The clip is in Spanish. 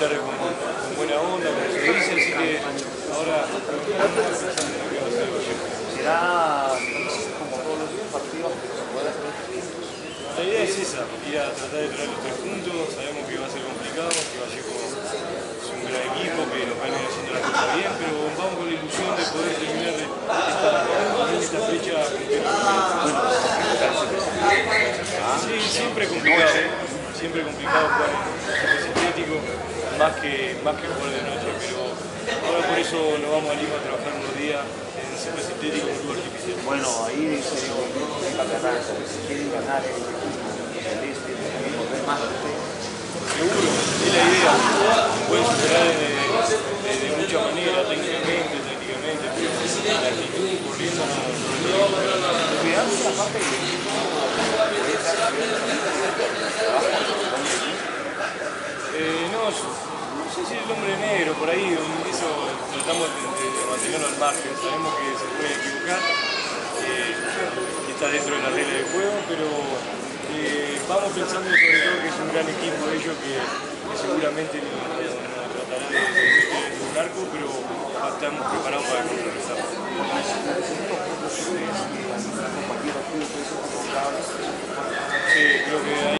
con, buena onda, como se dice, así que ahora... ¿Será como todos los partidos que se pueda hacer La idea es esa, ir a tratar de traer los tres puntos, sabemos que va a ser complicado, que Vallejo es un gran equipo, que nos viene haciendo la cosa bien, pero vamos con la ilusión de poder terminar de esta, esta fecha Sí, siempre complicado, siempre complicado jugar en sintético más que, más que jugar de noche, pero ahora por eso nos vamos a Lima a trabajar unos días en centro sintético en un artificial. Bueno, ahí digo, que si quieren ganar el también volver más Seguro, es la idea. Pueden superar de, de, de mucha manera, técnicamente, técnicamente, pero la actitud corriendo no, la parte Eh, no el hombre negro, por ahí, eso tratamos de, de, mantenerlo al margen. Sabemos que se puede equivocar, eh, está dentro de la regla del juego, pero eh, vamos pensando sobre todo que es un gran equipo de ellos que, seguramente nos, nos tratará de, de, un arco, pero estamos preparados para contrarrestar. Sí, creo